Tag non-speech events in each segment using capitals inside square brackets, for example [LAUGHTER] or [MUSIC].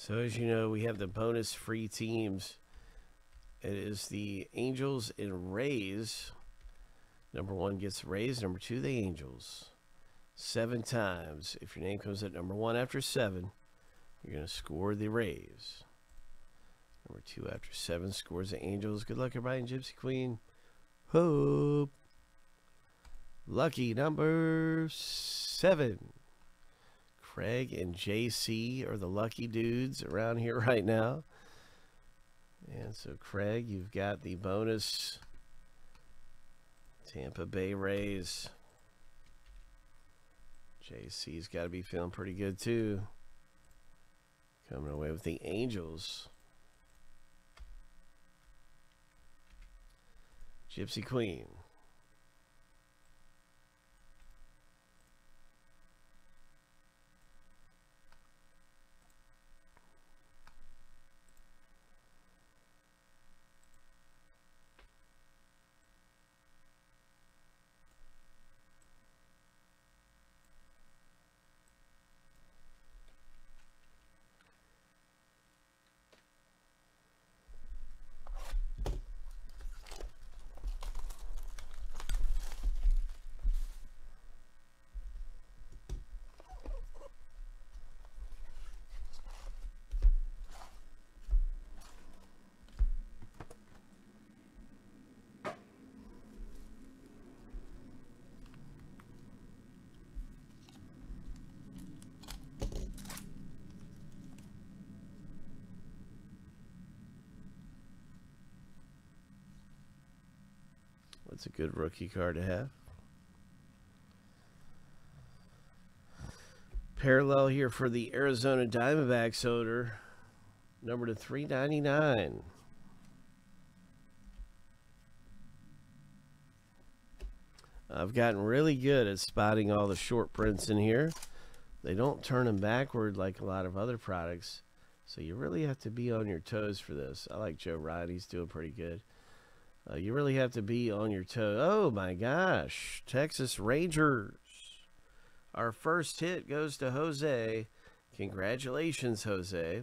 So as you know, we have the bonus free teams. It is the Angels and Rays. Number one gets Rays. Number two, the Angels. Seven times. If your name comes at number one after seven, you're going to score the Rays. Number two after seven scores the Angels. Good luck, everybody, Gypsy Queen. Hope. Lucky number seven. Craig and JC are the lucky dudes around here [LAUGHS] right now. And so, Craig, you've got the bonus Tampa Bay Rays. JC's got to be feeling pretty good, too. Coming away with the Angels. Gypsy Queen. That's a good rookie card to have. Parallel here for the Arizona Diamondbacks owner, number to 399. I've gotten really good at spotting all the short prints in here. They don't turn them backward like a lot of other products. So you really have to be on your toes for this. I like Joe Ryan. He's doing pretty good. Uh, you really have to be on your toe. Oh my gosh. Texas Rangers. Our first hit goes to Jose. Congratulations, Jose.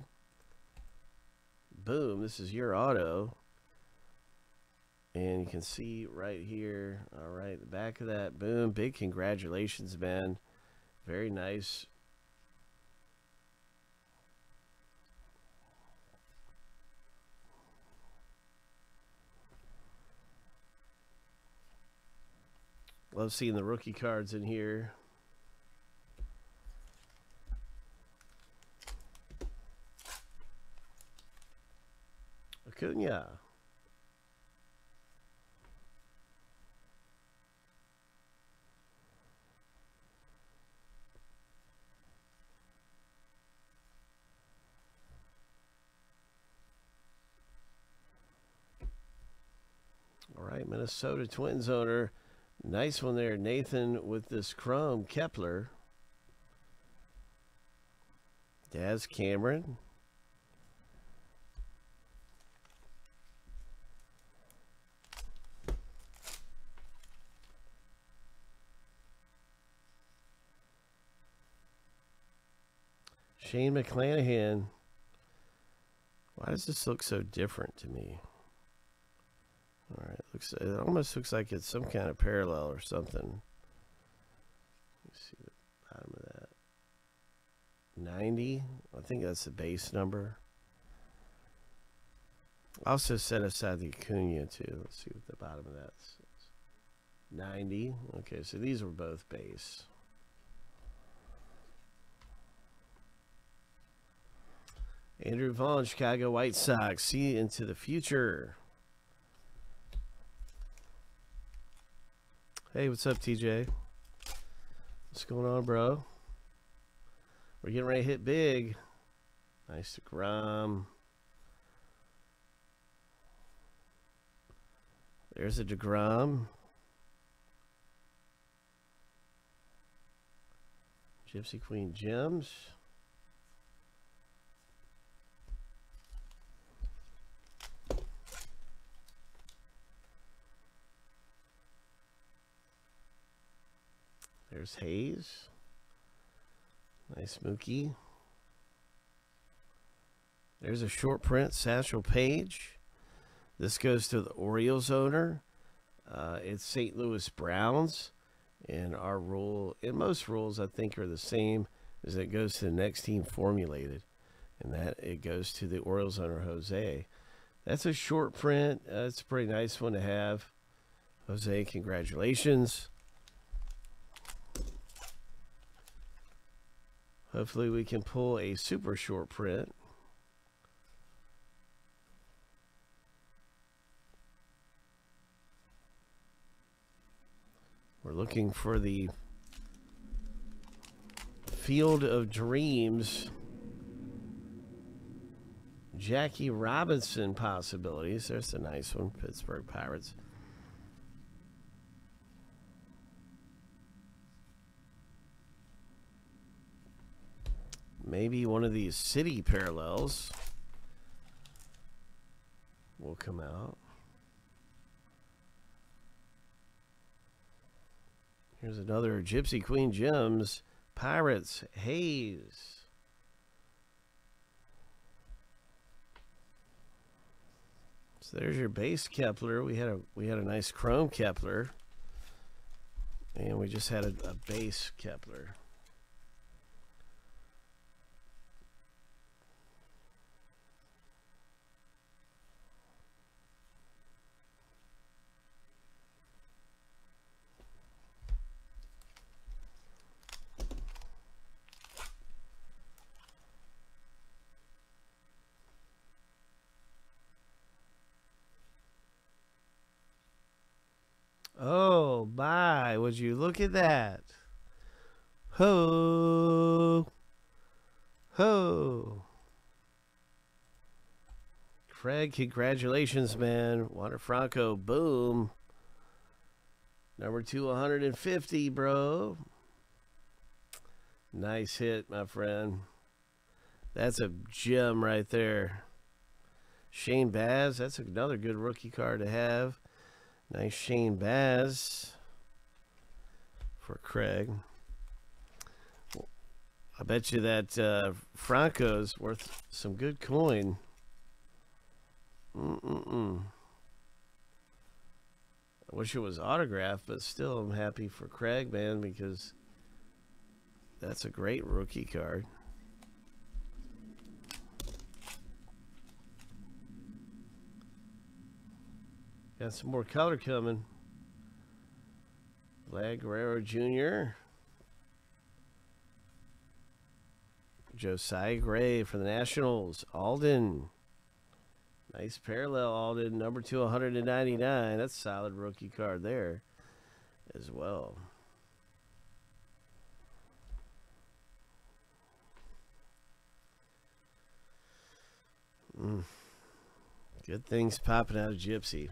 Boom. This is your auto. And you can see right here. All right. The back of that. Boom. Big congratulations, man. Very nice. Love seeing the rookie cards in here. Acuna. All right, Minnesota Twins owner Nice one there, Nathan, with this chrome. Kepler. Daz Cameron. Shane McClanahan. Why does this look so different to me? All right, looks it almost looks like it's some kind of parallel or something. Let's see the bottom of that. 90. I think that's the base number. Also set aside the Acuna too. Let's see what the bottom of that says. 90. Okay, so these were both base. Andrew Vaughn, Chicago White Sox. See you into the future. Hey, what's up, TJ? What's going on, bro? We're getting ready to hit big. Nice DeGrom. There's a DeGrom. Gypsy Queen Gems. There's Hayes. Nice Mookie. There's a short print, Satchel Paige. This goes to the Orioles owner. Uh, it's St. Louis Browns. And our rule, and most rules I think are the same, is it goes to the next team formulated. And that it goes to the Orioles owner, Jose. That's a short print. Uh, it's a pretty nice one to have. Jose, congratulations. Hopefully we can pull a super short print. We're looking for the Field of Dreams Jackie Robinson possibilities. There's a nice one, Pittsburgh Pirates. Maybe one of these city parallels will come out. Here's another Gypsy Queen Gems. Pirates, Hayes. So there's your base Kepler. We had a we had a nice chrome Kepler. And we just had a, a base Kepler. Oh, Would you look at that? Ho. Ho. Craig, congratulations, man. Wander Franco, boom. Number 250, bro. Nice hit, my friend. That's a gem right there. Shane Baz, that's another good rookie card to have. Nice Shane Baz for Craig. I bet you that uh, Franco's worth some good coin. Mm-mm-mm. I wish it was autographed, but still, I'm happy for Craig, man, because that's a great rookie card. Got some more color coming. Vlad Guerrero Jr. Josiah Gray for the Nationals. Alden. Nice parallel, Alden. Number two, 199. That's solid rookie card there as well. Mm. Good things popping out of Gypsy.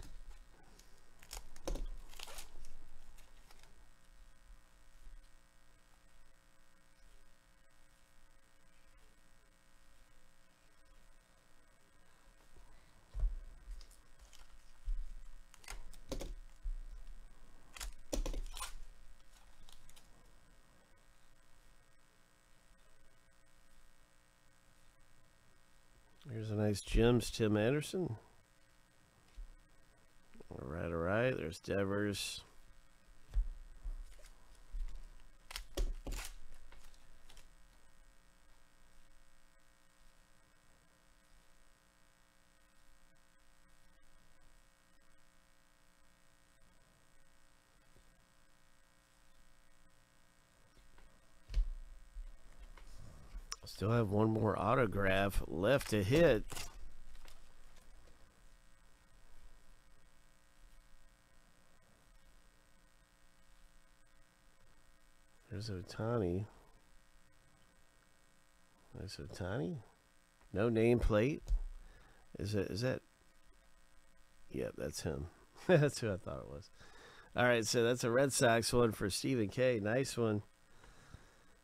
Here's a nice gems, Tim Anderson. All right, all right. There's Devers. Still have one more autograph left to hit. There's Ohtani. There's Ohtani. No nameplate. Is it? Is that? Yep, that's him. [LAUGHS] that's who I thought it was. All right, so that's a Red Sox one for Stephen K. Nice one.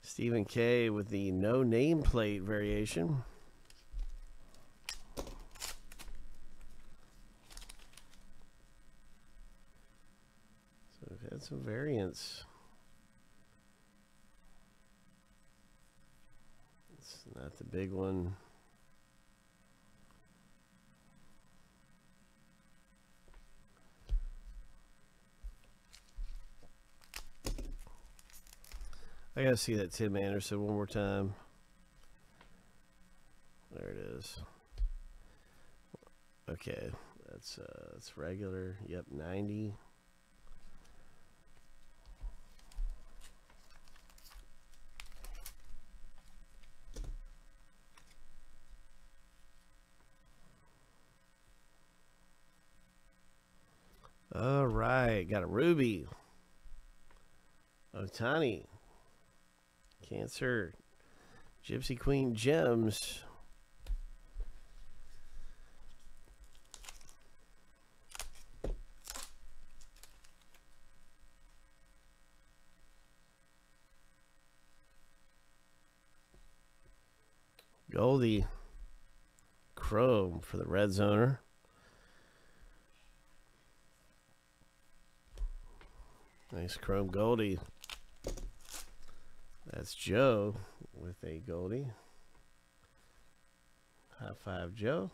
Stephen K with the no nameplate variation. So we've had some variants. It's not the big one. I gotta see that Tim Anderson one more time. There it is. Okay, that's uh, that's regular. Yep, ninety. All right, got a ruby. Ohtani. Cancer. Gypsy Queen Gems. Goldie. Chrome for the Red Zoner. Nice Chrome Goldie. That's Joe with a Goldie. High five, Joe.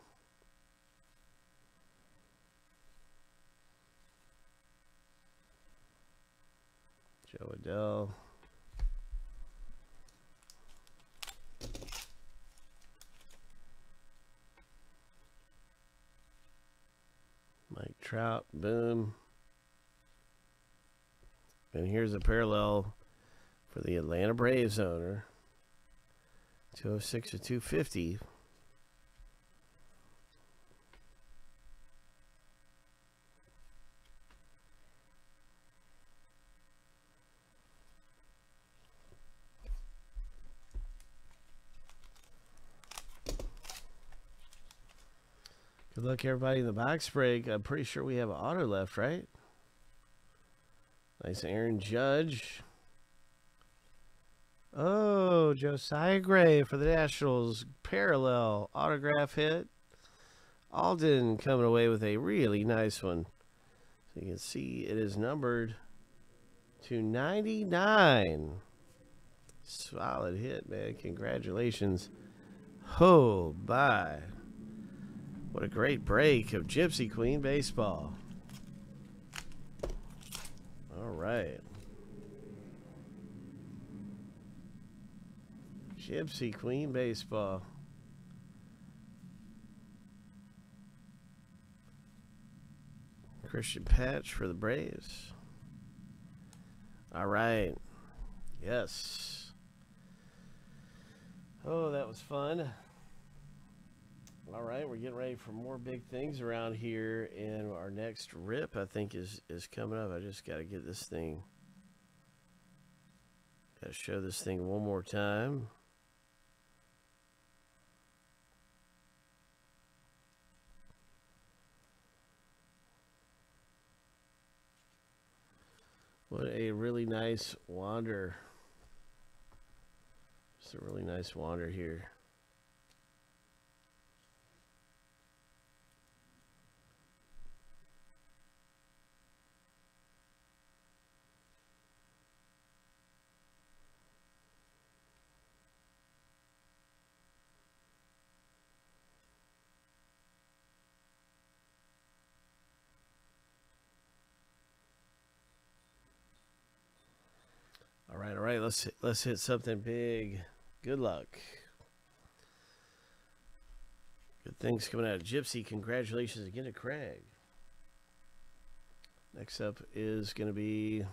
Jo Adell. Mike Trout, boom. And here's a parallel for the Atlanta Braves owner. 206 or 250. Good luck, everybody, in the box break. I'm pretty sure we have an auto left, right? Nice Aaron Judge. Oh, Josiah Gray for the Nationals. Parallel autograph hit. Alden coming away with a really nice one. So you can see it is numbered to 99. Solid hit, man. Congratulations. Oh, bye. What a great break of Gypsy Queen Baseball. All right. Gypsy Queen Baseball. Cristian Pache for the Braves. All right. Yes. Oh, that was fun. All right, we're getting ready for more big things around here, and our next rip, I think, is is coming up. I just got to get this thing. Got to show this thing one more time. What a really nice Wander. Just a really nice Wander here. Let's let's hit something big. Good luck. Good things coming out of Gypsy. Congratulations again to Craig. Next up is going to be